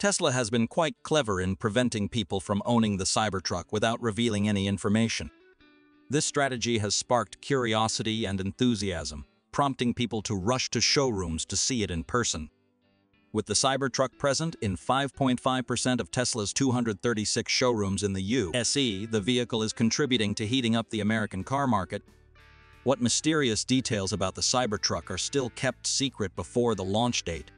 Tesla has been quite clever in preventing people from owning the Cybertruck without revealing any information. This strategy has sparked curiosity and enthusiasm, prompting people to rush to showrooms to see it in person. With the Cybertruck present in 5.5% of Tesla's 236 showrooms in the U.S., the vehicle is contributing to heating up the American car market. What mysterious details about the Cybertruck are still kept secret before the launch date?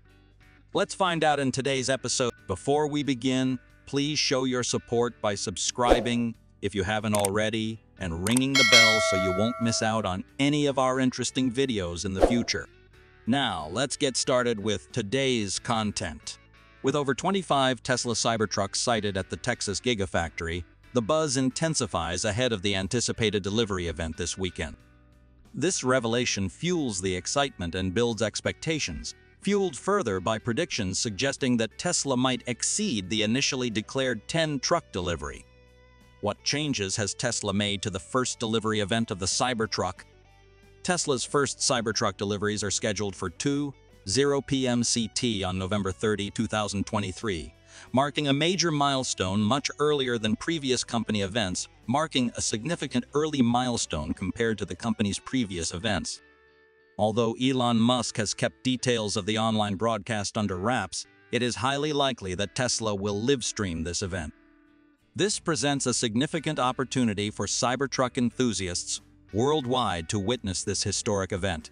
Let's find out in today's episode. Before we begin, please show your support by subscribing if you haven't already and ringing the bell so you won't miss out on any of our interesting videos in the future. Now, let's get started with today's content. With over 25 Tesla Cybertrucks sighted at the Texas Gigafactory, the buzz intensifies ahead of the anticipated delivery event this weekend. This revelation fuels the excitement and builds expectations, fueled further by predictions suggesting that Tesla might exceed the initially declared 10 truck delivery. What changes has Tesla made to the first delivery event of the Cybertruck? Tesla's first Cybertruck deliveries are scheduled for 2, 0 p.m. CT on November 30, 2023, marking a major milestone much earlier than previous company events, marking a significant early milestone compared to the company's previous events. Although Elon Musk has kept details of the online broadcast under wraps, it is highly likely that Tesla will livestream this event. This presents a significant opportunity for Cybertruck enthusiasts worldwide to witness this historic event.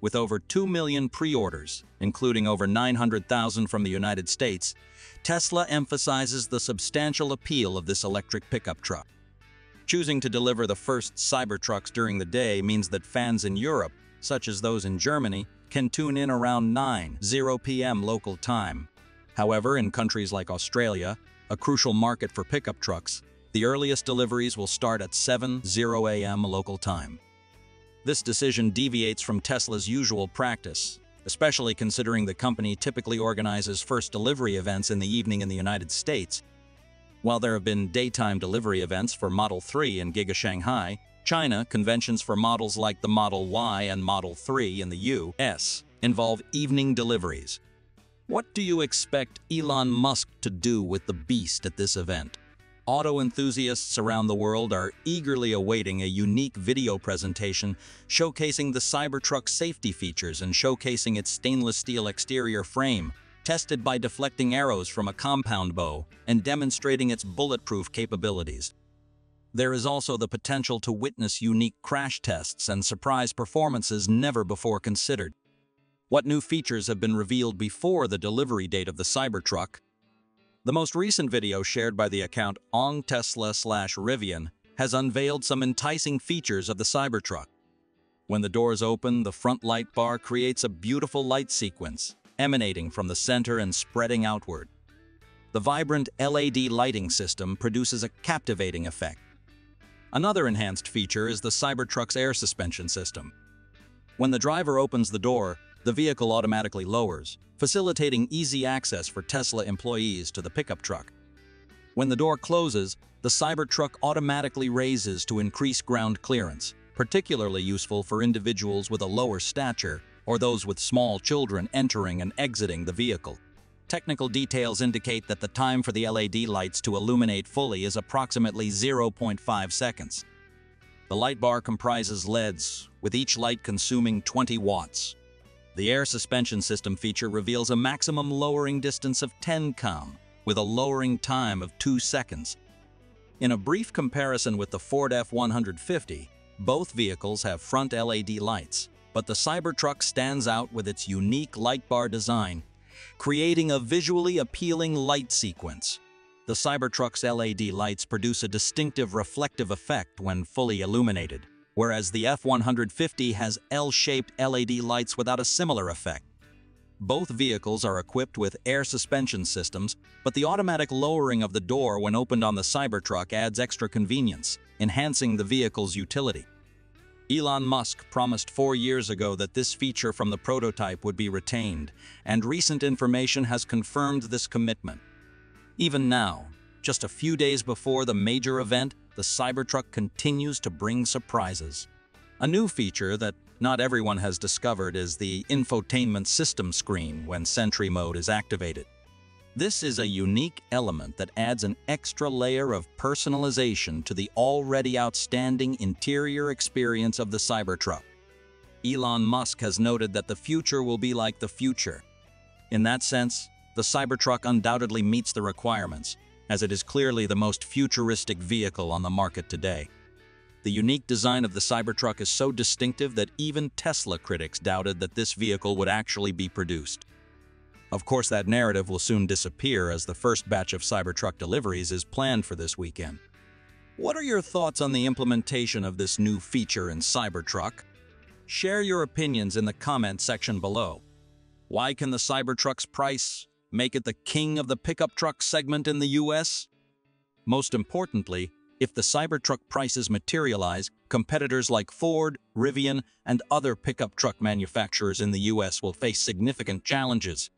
With over 2 million pre-orders, including over 900,000 from the United States, Tesla emphasizes the substantial appeal of this electric pickup truck. Choosing to deliver the first Cybertrucks during the day means that fans in Europe such as those in Germany, can tune in around 9.0 p.m. local time. However, in countries like Australia, a crucial market for pickup trucks, the earliest deliveries will start at 7.0 a.m. local time. This decision deviates from Tesla's usual practice, especially considering the company typically organizes first delivery events in the evening in the United States. While there have been daytime delivery events for Model 3 in Giga Shanghai, China, conventions for models like the Model Y and Model 3 in the U.S. involve evening deliveries. What do you expect Elon Musk to do with the beast at this event? Auto enthusiasts around the world are eagerly awaiting a unique video presentation showcasing the Cybertruck's safety features and showcasing its stainless steel exterior frame, tested by deflecting arrows from a compound bow and demonstrating its bulletproof capabilities. There is also the potential to witness unique crash tests and surprise performances never before considered. What new features have been revealed before the delivery date of the Cybertruck? The most recent video shared by the account Ong Tesla slash Rivian has unveiled some enticing features of the Cybertruck. When the doors open, the front light bar creates a beautiful light sequence, emanating from the center and spreading outward. The vibrant LED lighting system produces a captivating effect, Another enhanced feature is the Cybertruck's air suspension system. When the driver opens the door, the vehicle automatically lowers, facilitating easy access for Tesla employees to the pickup truck. When the door closes, the Cybertruck automatically raises to increase ground clearance, particularly useful for individuals with a lower stature or those with small children entering and exiting the vehicle. Technical details indicate that the time for the LED lights to illuminate fully is approximately 0.5 seconds. The light bar comprises LEDs, with each light consuming 20 watts. The air suspension system feature reveals a maximum lowering distance of 10 km, with a lowering time of 2 seconds. In a brief comparison with the Ford F-150, both vehicles have front LED lights, but the Cybertruck stands out with its unique light bar design creating a visually appealing light sequence. The Cybertruck's LED lights produce a distinctive reflective effect when fully illuminated, whereas the F-150 has L-shaped LED lights without a similar effect. Both vehicles are equipped with air suspension systems, but the automatic lowering of the door when opened on the Cybertruck adds extra convenience, enhancing the vehicle's utility. Elon Musk promised four years ago that this feature from the prototype would be retained, and recent information has confirmed this commitment. Even now, just a few days before the major event, the Cybertruck continues to bring surprises. A new feature that not everyone has discovered is the infotainment system screen when Sentry mode is activated. This is a unique element that adds an extra layer of personalization to the already outstanding interior experience of the Cybertruck. Elon Musk has noted that the future will be like the future. In that sense, the Cybertruck undoubtedly meets the requirements, as it is clearly the most futuristic vehicle on the market today. The unique design of the Cybertruck is so distinctive that even Tesla critics doubted that this vehicle would actually be produced. Of course, that narrative will soon disappear as the first batch of Cybertruck deliveries is planned for this weekend. What are your thoughts on the implementation of this new feature in Cybertruck? Share your opinions in the comment section below. Why can the Cybertruck's price make it the king of the pickup truck segment in the US? Most importantly, if the Cybertruck prices materialize, competitors like Ford, Rivian, and other pickup truck manufacturers in the US will face significant challenges.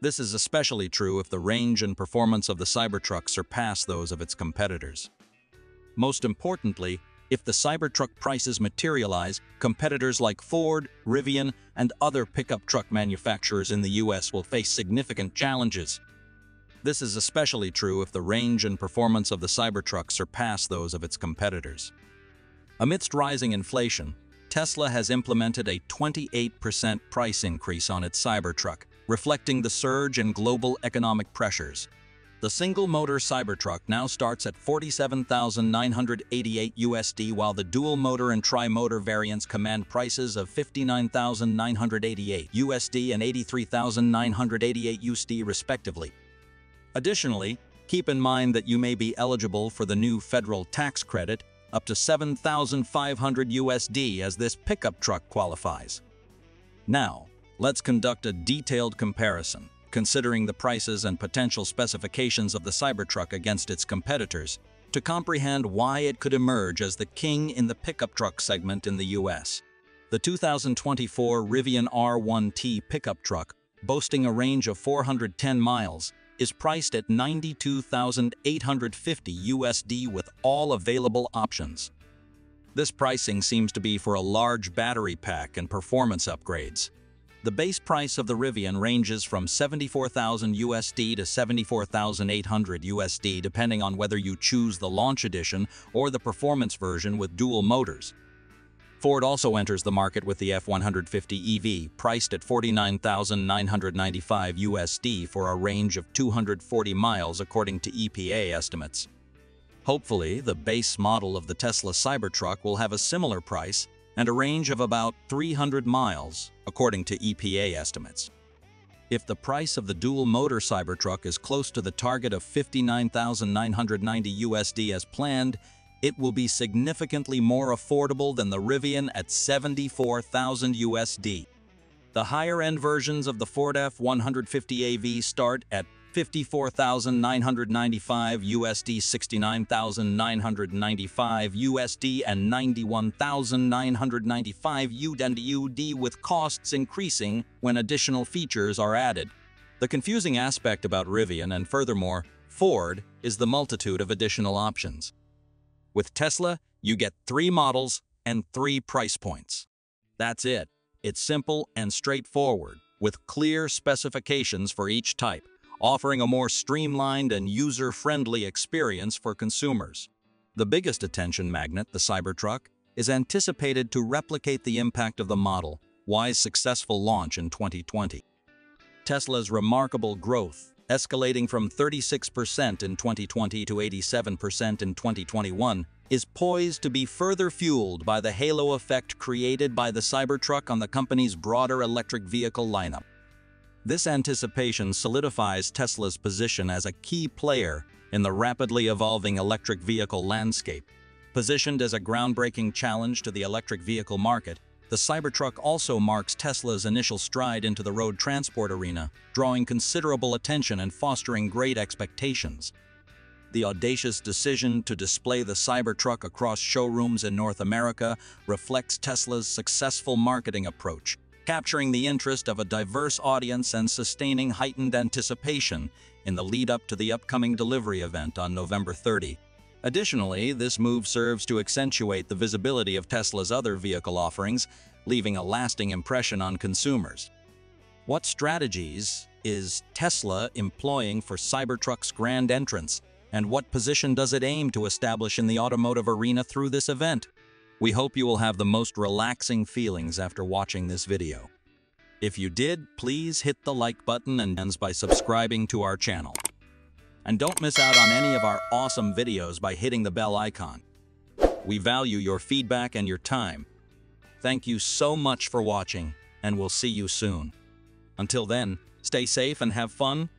This is especially true if the range and performance of the Cybertruck surpass those of its competitors. Most importantly, if the Cybertruck prices materialize, competitors like Ford, Rivian, and other pickup truck manufacturers in the US will face significant challenges. This is especially true if the range and performance of the Cybertruck surpass those of its competitors. Amidst rising inflation, Tesla has implemented a 28% price increase on its Cybertruck, reflecting the surge in global economic pressures. The single-motor Cybertruck now starts at 47,988 USD while the dual-motor and tri-motor variants command prices of 59,988 USD and 83,988 USD respectively. Additionally, keep in mind that you may be eligible for the new federal tax credit up to 7,500 USD as this pickup truck qualifies. Now, let's conduct a detailed comparison, considering the prices and potential specifications of the Cybertruck against its competitors, to comprehend why it could emerge as the king in the pickup truck segment in the US. The 2024 Rivian R1T pickup truck, boasting a range of 410 miles, is priced at 92,850 USD with all available options. This pricing seems to be for a large battery pack and performance upgrades. The base price of the Rivian ranges from 74,000 USD to 74,800 USD depending on whether you choose the launch edition or the performance version with dual motors. Ford also enters the market with the F-150 EV, priced at 49,995 USD for a range of 240 miles according to EPA estimates. Hopefully, the base model of the Tesla Cybertruck will have a similar price and a range of about 300 miles, according to EPA estimates. If the price of the dual-motor Cybertruck is close to the target of 59,990 USD as planned, it will be significantly more affordable than the Rivian at 74,000 USD. The higher-end versions of the Ford F-150 EV start at 54,995 USD, 69,995 USD, and 91,995 USD with costs increasing when additional features are added. The confusing aspect about Rivian and furthermore, Ford is the multitude of additional options. With Tesla, you get three models and three price points. That's it. It's simple and straightforward, with clear specifications for each type, offering a more streamlined and user-friendly experience for consumers. The biggest attention magnet, the Cybertruck, is anticipated to replicate the impact of the Model Y's successful launch in 2020. Tesla's remarkable growth escalating from 36% in 2020 to 87% in 2021, is poised to be further fueled by the halo effect created by the Cybertruck on the company's broader electric vehicle lineup. This anticipation solidifies Tesla's position as a key player in the rapidly evolving electric vehicle landscape. Positioned as a groundbreaking challenge to the electric vehicle market, the Cybertruck also marks Tesla's initial stride into the road transport arena, drawing considerable attention and fostering great expectations. The audacious decision to display the Cybertruck across showrooms in North America reflects Tesla's successful marketing approach, capturing the interest of a diverse audience and sustaining heightened anticipation in the lead-up to the upcoming delivery event on November 30. Additionally, this move serves to accentuate the visibility of Tesla's other vehicle offerings, leaving a lasting impression on consumers. What strategies, is Tesla employing for Cybertruck's grand entrance? And what position does it aim to establish in the automotive arena through this event? We hope you will have the most relaxing feelings after watching this video. If you did, please hit the like button and ends by subscribing to our channel. And don't miss out on any of our awesome videos by hitting the bell icon. We value your feedback and your time. Thank you so much for watching, and we'll see you soon. Until then, stay safe and have fun,